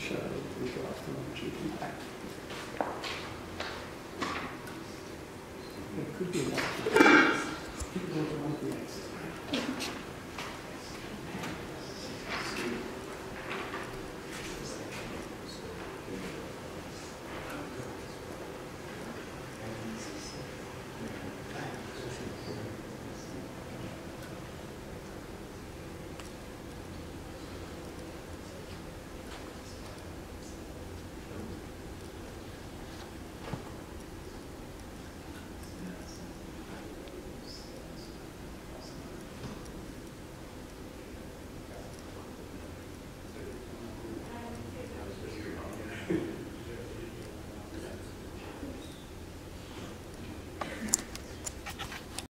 the we go off the line. It could be enough.